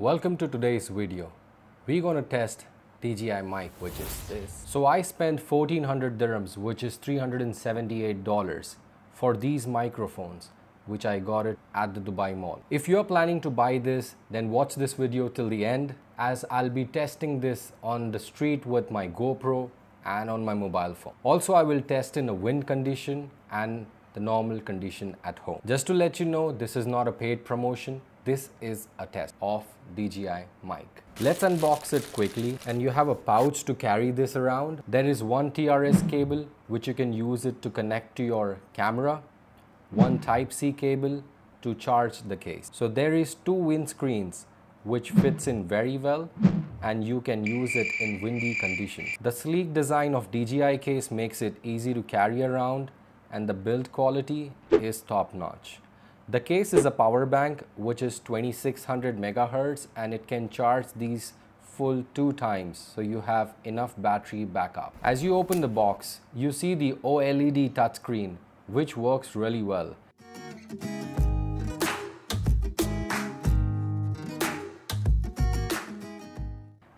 Welcome to today's video. We're gonna test DJI mic, which is this. So I spent 1400 dirhams, which is $378 for these microphones, which I got it at the Dubai Mall. If you're planning to buy this, then watch this video till the end as I'll be testing this on the street with my GoPro and on my mobile phone. Also, I will test in a wind condition and the normal condition at home. Just to let you know, this is not a paid promotion. This is a test of DJI mic. Let's unbox it quickly and you have a pouch to carry this around. There is one TRS cable which you can use it to connect to your camera, one type C cable to charge the case. So there is two windscreens which fits in very well and you can use it in windy conditions. The sleek design of DJI case makes it easy to carry around and the build quality is top notch. The case is a power bank which is 2600 megahertz and it can charge these full two times so you have enough battery backup. As you open the box, you see the OLED touchscreen which works really well.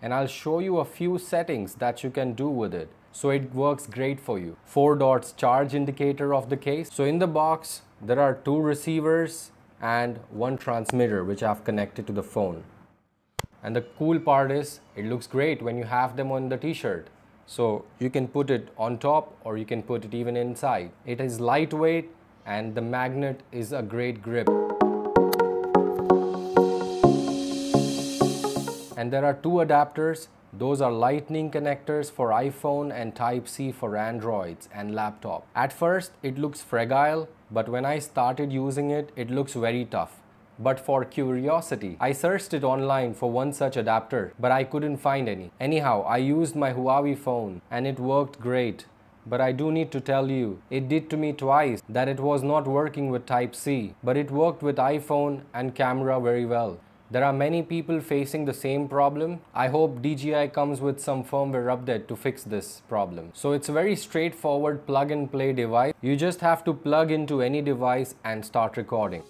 And I'll show you a few settings that you can do with it so it works great for you. Four dots charge indicator of the case. So in the box, there are two receivers and one transmitter which I've connected to the phone. And the cool part is it looks great when you have them on the t-shirt. So you can put it on top or you can put it even inside. It is lightweight and the magnet is a great grip. And there are two adapters those are lightning connectors for iPhone and Type-C for Androids and laptop. At first, it looks fragile, but when I started using it, it looks very tough. But for curiosity, I searched it online for one such adapter, but I couldn't find any. Anyhow, I used my Huawei phone and it worked great. But I do need to tell you, it did to me twice that it was not working with Type-C, but it worked with iPhone and camera very well. There are many people facing the same problem. I hope DJI comes with some firmware update to fix this problem. So it's a very straightforward plug and play device. You just have to plug into any device and start recording.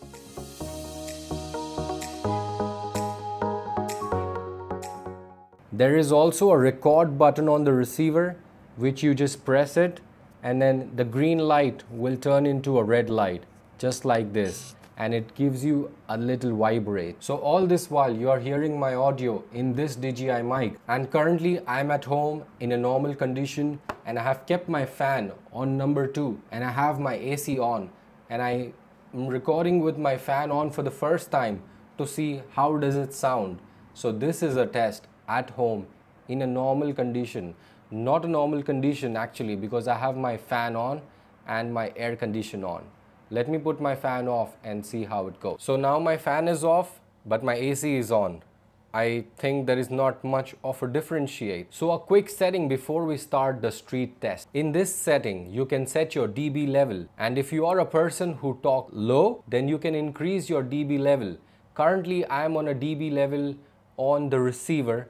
There is also a record button on the receiver which you just press it and then the green light will turn into a red light just like this and it gives you a little vibrate. So all this while you are hearing my audio in this DJI mic and currently I'm at home in a normal condition and I have kept my fan on number 2 and I have my AC on and I am recording with my fan on for the first time to see how does it sound. So this is a test at home in a normal condition not a normal condition actually because I have my fan on and my air condition on. Let me put my fan off and see how it goes. So now my fan is off, but my AC is on. I think there is not much of a differentiate. So a quick setting before we start the street test. In this setting, you can set your dB level. And if you are a person who talk low, then you can increase your dB level. Currently, I am on a dB level on the receiver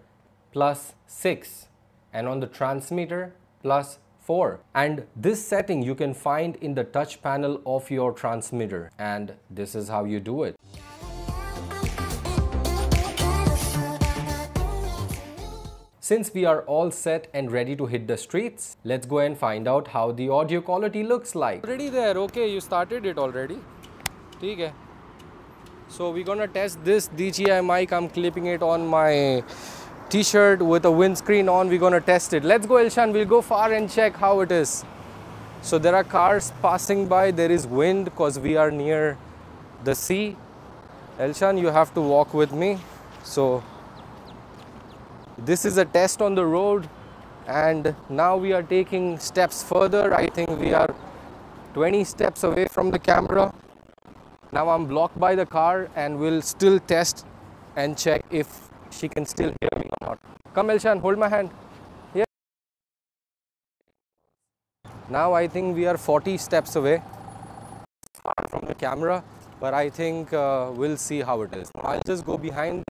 plus 6 and on the transmitter plus 4 and this setting you can find in the touch panel of your transmitter and this is how you do it. Since we are all set and ready to hit the streets, let's go and find out how the audio quality looks like. Already there, okay, you started it already. Okay. So we're gonna test this DJI mic, I'm clipping it on my t-shirt with a windscreen on we're gonna test it. Let's go Elshan. We'll go far and check how it is. So there are cars passing by. There is wind because we are near the sea. Elshan you have to walk with me. So this is a test on the road and now we are taking steps further. I think we are 20 steps away from the camera. Now I'm blocked by the car and we'll still test and check if she can still hear. Come Elshan, hold my hand. Here. Now I think we are 40 steps away from the camera, but I think uh, we'll see how it is. I'll just go behind.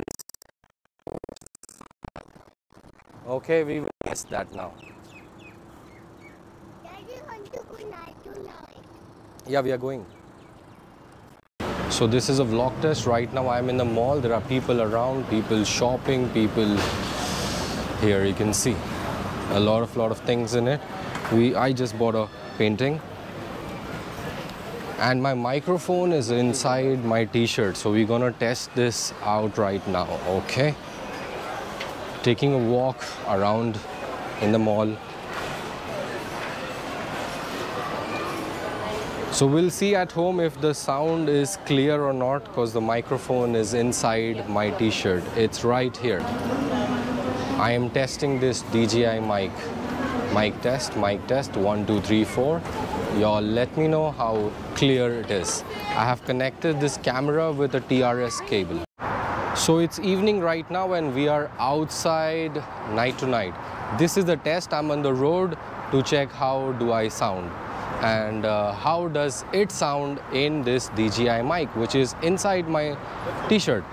Okay, we will test that now. Daddy want to go night to night. Yeah, we are going. So this is a vlog test. Right now I'm in the mall. There are people around, people shopping, people here you can see. A lot of lot of things in it. We I just bought a painting. And my microphone is inside my t-shirt so we're gonna test this out right now okay? Taking a walk around in the mall. So we'll see at home if the sound is clear or not because the microphone is inside my t-shirt. It's right here I am testing this DJI mic mic test mic test one two three four y'all let me know how clear it is. I have connected this camera with a TRS cable. So it's evening right now and we are outside night to night. This is the test. I'm on the road to check how do I sound and uh, how does it sound in this DJI mic which is inside my t-shirt.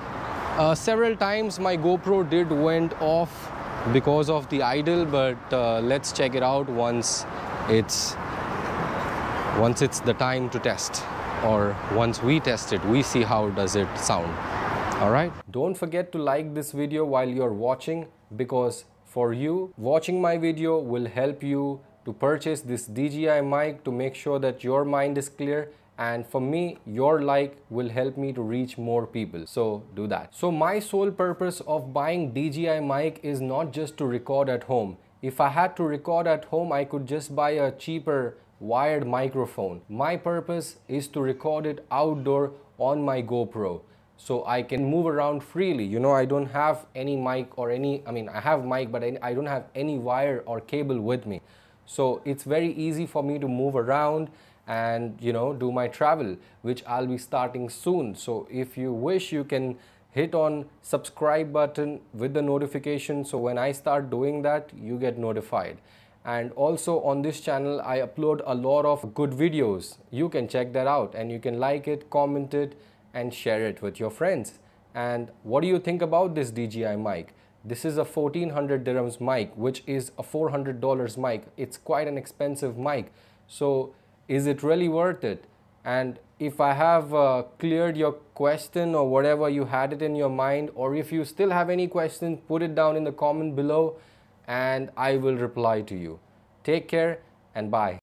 Uh, several times my GoPro did went off because of the idle but uh, let's check it out once it's once it's the time to test or once we test it we see how does it sound. All right? Don't forget to like this video while you're watching because for you watching my video will help you to purchase this DJI mic to make sure that your mind is clear and for me your like will help me to reach more people so do that so my sole purpose of buying DJI mic is not just to record at home if I had to record at home I could just buy a cheaper wired microphone. My purpose is to record it outdoor on my GoPro so I can move around freely. You know, I don't have any mic or any, I mean, I have mic, but I don't have any wire or cable with me. So it's very easy for me to move around and, you know, do my travel, which I'll be starting soon. So if you wish, you can hit on subscribe button with the notification. So when I start doing that, you get notified and also on this channel I upload a lot of good videos. You can check that out and you can like it, comment it and share it with your friends. And what do you think about this DJI mic? This is a 1400 dirhams mic which is a $400 mic. It's quite an expensive mic. So is it really worth it? And if I have uh, cleared your question or whatever you had it in your mind or if you still have any questions, put it down in the comment below and I will reply to you. Take care and bye.